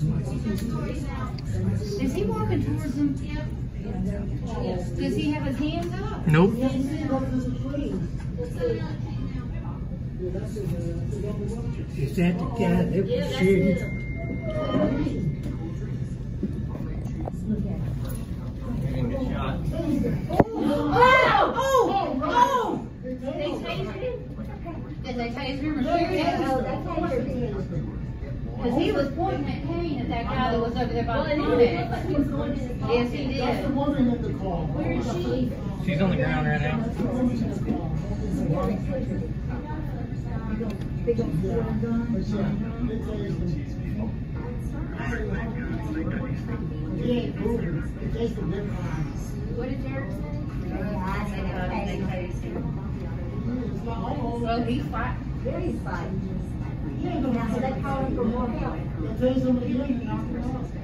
Is he walking towards them? Does he have his hands up? Nope. Is that the guy that was shooting? Oh! Oh! Oh! They tased him? Did they tase him or shoot him? Because he was pointing at Kane at that guy that was over there by the clinic. Yes, he That's the did. woman in the car. Where is she? She's on the ground right now. He ain't moving. It's just a different line. What did Jared say? Well, he's fighting. Very fine. He They tase him again and knock.